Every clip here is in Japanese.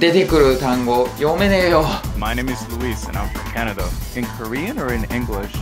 出てくる単語読めねえよ My name is Luis and I'm from Canada. In Korean or in English?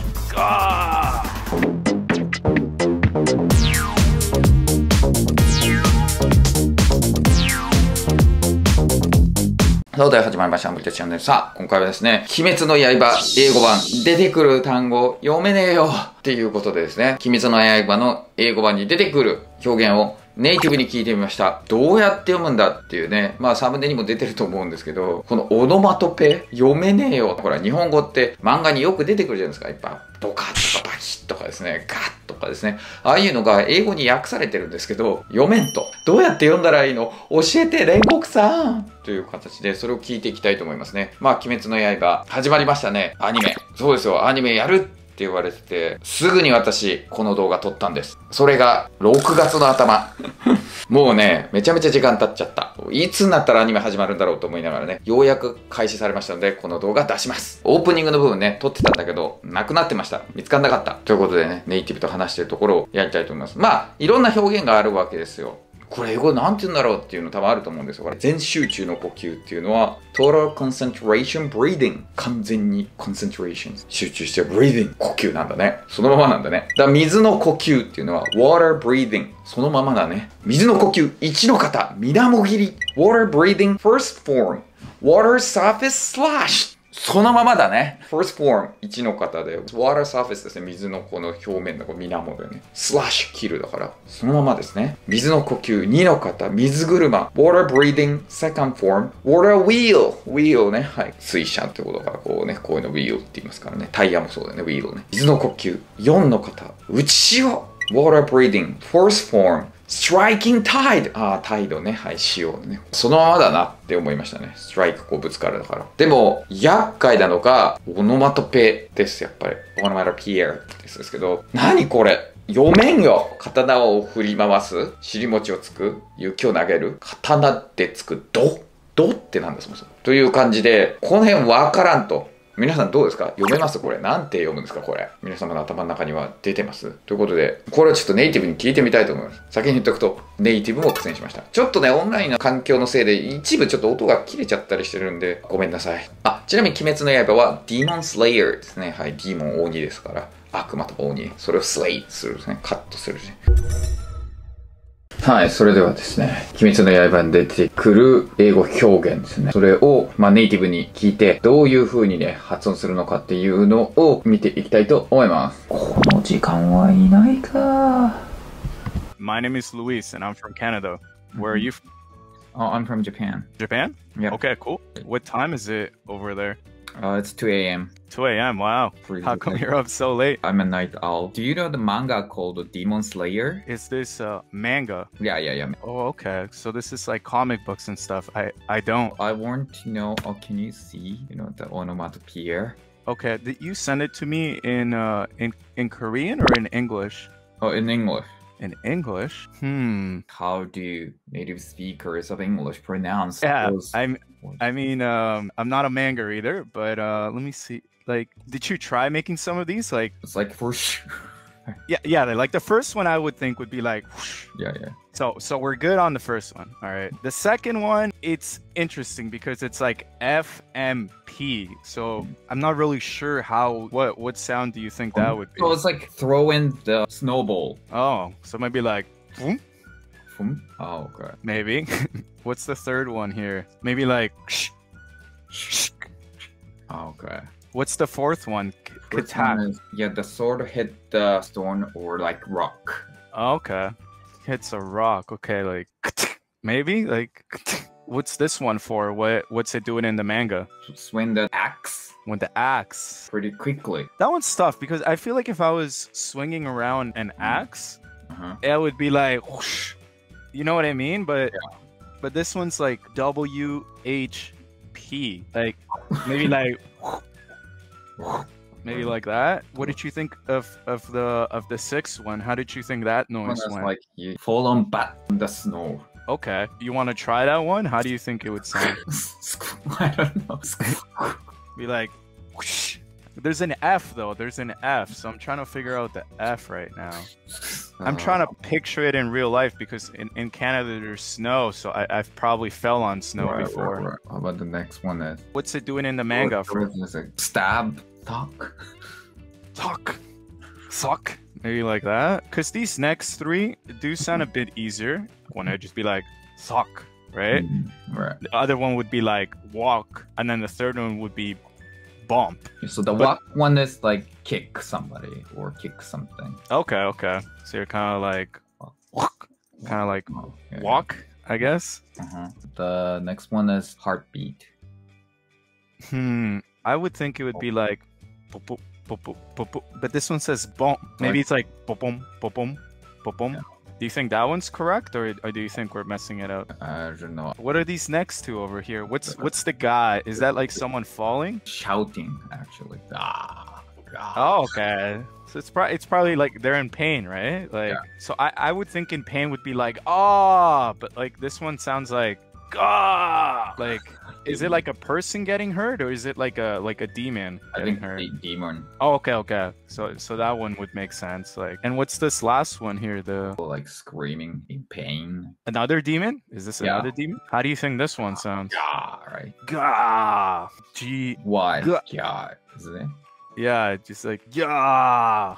始まりました。森田チャンネル。さあ、今回はですね、鬼滅の刃英語版、出てくる単語読めねえよっていうことでですね、鬼滅の刃の英語版に出てくる表現をネイティブに聞いてみました。どうやって読むんだっていうね、まあサムネにも出てると思うんですけど、このオノマトペ読めねえよ。ほら、日本語って漫画によく出てくるじゃないですか。いっぱい。ドカッとかバキッとかですね、ガッとかですね。ああいうのが英語に訳されてるんですけど、読めんと。どうやって読んだらいいの？教えて、煉獄さんという形で、それを聞いていきたいと思いますね。まあ、鬼滅の刃、始まりましたね。アニメ。そうですよ、アニメやるって言われてて、すぐに私、この動画撮ったんです。それが、6月の頭。もうね、めちゃめちゃ時間経っちゃった。いつになったらアニメ始まるんだろうと思いながらね、ようやく開始されましたので、この動画出します。オープニングの部分ね、撮ってたんだけど、なくなってました。見つかんなかった。ということでね、ネイティブと話してるところをやりたいと思います。まあ、いろんな表現があるわけですよ。これ英語なんて言うんだろうっていうの多分あると思うんですよ。全集中の呼吸っていうのは total concentration breathing 完全に concentration 集中して breathing 呼吸なんだね。そのままなんだね。だから水の呼吸っていうのは water breathing そのままだね。水の呼吸1の方水面切り water breathing first form water surface slash そのままだね。first form 1の方で、water surface ですね。水のこの表面のこう水面でね。slash 切るだから、そのままですね。水の呼吸2の方、水車。water breathing second form water wheel wheel ね。はい。水車ってことだから、こうね、こういうの wheel って言いますからね。タイヤもそうだよね。wheel ね。水の呼吸4の方、内潮。water breathing fourth form striking tide ああ、タイドね。はい、潮ね。そのままだなって思いましたね。ストライクこうぶつかるだから。でも、厄介なのが、オノマトペです、やっぱり。オノマトピエアですけど、何これ？読めんよ刀を振り回す？尻餅をつく？雪を投げる？刀ってつく？どどってなんだそもそも。という感じで、この辺わからんと。皆さんどうですか？読めます？これ。なんて読むんですか？これ。皆様の頭の中には出てます？ということで、これをちょっとネイティブに聞いてみたいと思います。先に言っておくと、ネイティブも苦戦しました。ちょっとね、オンラインの環境のせいで、一部ちょっと音が切れちゃったりしてるんで、ごめんなさい。あ、ちなみに鬼滅の刃は、ディーモンスレイヤーですね。はい、ディーモン鬼ですから。悪魔とか鬼。それをスレイするですね。カットするね。はい、それではですね、鬼滅の刃に出てくる英語表現ですね。それを、まあ、ネイティブに聞いて、どういう風にね、発音するのかっていうのを見ていきたいと思います。この時間はいないか。My name is Luis and I'm from Canada. Where are you from? Oh, I'm from Japan. Japan? Yeah. Okay, cool. What time is it over there? Uh, it's 2 a.m. 2 a.m. Wow. Pretty How come late. you're up so late? I'm a night owl. Do you know the manga called Demon Slayer? Is this uh, manga? Yeah, yeah, yeah. Oh, okay. So this is like comic books and stuff. I I don't. I want to know, oh, can you see, you know, the onomatopoeia? Okay, did you send it to me in uh in in Korean or in English? Oh, in English. In English? Hmm. How do native speakers of English pronounce Yeah, those I'm words? I mean, um, I'm not a manga reader, but uh, let me see. Like, did you try making some of these? Like, It's like for sure. Yeah, yeah. Like the first one, I would think would be like, whoosh. yeah, yeah. so, so we're good on the first one. All right. The second one, it's interesting because it's like FMP. So mm-hmm. I'm not really sure how. What what sound do you think that would be? So it's like throw in the snowball. Oh, so maybe like, boom, Boom. Oh, okay. maybe. What's the third one here? Maybe like. shh, Oh, okay. What's the fourth one? First one is- yeah, the sword hit the stone or like rock. Okay. Hits a rock. Okay, like maybe like what's this one for? What what's it doing in the manga? Swing the axe With the axe. pretty quickly. That one's tough because I feel like if I was swinging around an axe, Uh-huh. it would be like whoosh. You know what I mean? But but this one's like W H P. Like maybe like maybe like that. What did you think of of the of the sixth one? How did you think that noise went? like you fall on bat in the snow. Okay. You want to try that one? How do you think it would sound? I don't know. Be like, whoosh. There's an F though. There's an F. So I'm trying to figure out the F right now. I'm uh, trying to picture it in real life because in, in Canada there's snow, so I, I've probably fell on snow Right, right, before. right. How about the next one is What's it doing in the manga? For What is it? Stab, talk. suck, suck, maybe like that. Because these next three do sound a bit easier. One would just be like suck, right? Mhm, Right. The other one would be like walk, and then the third one would be bump. So the But- walk one is like kick somebody or kick something. Okay, okay. So you're kind of like walk, kind of like Oh, yeah. walk, I guess. Uh-huh. The next one is heartbeat. Hmm. I would think it would be like, boop, boop, boop, but this one says bump. Maybe it's like boom, boom, boom, boom, boom, boom. Yeah. Do you think that one's correct, or, or do you think we're messing it up? I don't know. What are these next two over here? What's what's the guy? Is that like someone falling? Shouting actually. Ah. Oh, okay. So it's probably it's probably like they're in pain, right? Like Yeah. so I I would think in pain would be like ah, but like this one sounds like ah. Like is it like a person getting hurt or is it like a like a demon I getting think hurt? demon Oh, okay, okay. So so that one would make sense. Like, and what's this last one here? The like screaming in pain. another demon? Is this Yeah. another demon? How do you think this one sounds? Ah, right. Gah. G. Why? Gah. Yeah, isn't Yeah, just like yeah.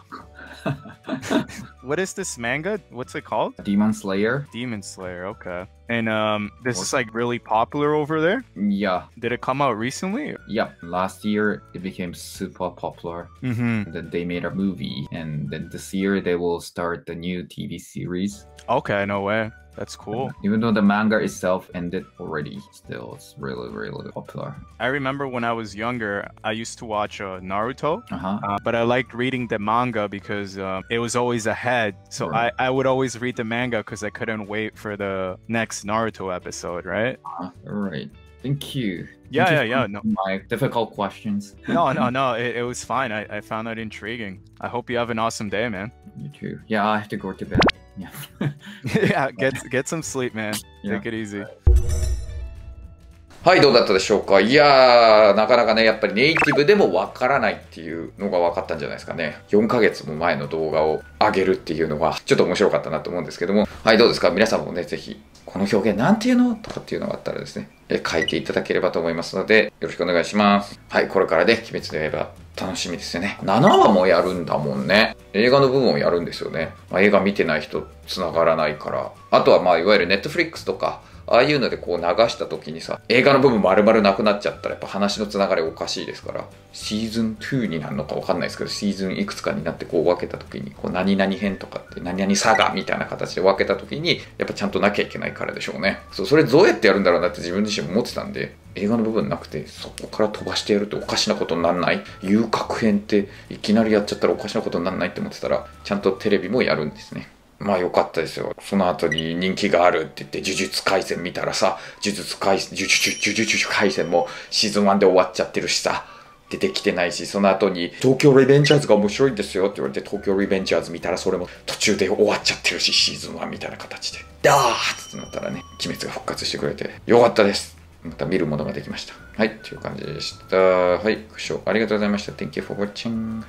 What is this manga? What's it called? Demon Slayer. Demon Slayer. Okay. And um, this is like really popular over there. Yeah, Did it come out recently? yeah. Last year it became super popular. Mm-hmm. Then they made a movie, and then this year they will start the new TV series. Okay, no way. That's cool. Even though the manga itself ended already, still it's really really popular. I remember when I was younger, I used to watch uh, Naruto. Uh huh. Uh, but I liked reading the manga because um, it was always ahead. So Right. I, I would always read the manga because I couldn't wait for the next Naruto episode, right? All right. Thank you. Yeah, Thank yeah, you yeah. No, My difficult questions. no, no, no. It, it was fine. I, I found that intriguing. I hope you have an awesome day, man. You too. Yeah, I have to go to bed. Yeah. yeah, get get some sleep, man. Yeah. Take it easy. はい、どうだったでしょうか？いやー、なかなかね、やっぱりネイティブでもわからないっていうのが分かったんじゃないですかね。4ヶ月も前の動画を上げるっていうのは、ちょっと面白かったなと思うんですけども、はい、どうですか？皆さんもね、ぜひ、この表現なんていうのとかっていうのがあったらですね、え書いていただければと思いますので、よろしくお願いします。はい、これからね、鬼滅の刃、楽しみですよね。7話もやるんだもんね。映画の部分をやるんですよね。まあ、映画見てない人、繋がらないから。あとはまあ、いわゆるネットフリックスとか、ああいうのでこう流した時にさ、映画の部分丸々なくなっちゃったらやっぱ話のつながりおかしいですから、シーズン2になるのかわかんないですけど、シーズンいくつかになってこう分けた時に、こう何々編とかって何々サガみたいな形で分けた時に、やっぱちゃんとなきゃいけないからでしょうね。そう、それどうやってやるんだろうなって自分自身も思ってたんで、映画の部分なくて、そこから飛ばしてやるとおかしなことにならない？遊郭編っていきなりやっちゃったらおかしなことにならないって思ってたら、ちゃんとテレビもやるんですね。まあ良かったですよ。その後に人気があるって言って、呪術廻戦見たらさ、呪術廻戦、呪術呪術廻戦もシーズン1で終わっちゃってるしさ、出てきてないし、その後に東京リベンジャーズが面白いんですよって言われて、東京リベンジャーズ見たらそれも途中で終わっちゃってるし、シーズン1みたいな形で。ダーってなったらね、鬼滅が復活してくれて、よかったです。また見るものができました。はい、という感じでした。はい、ご視聴ありがとうございました。Thank you for watching.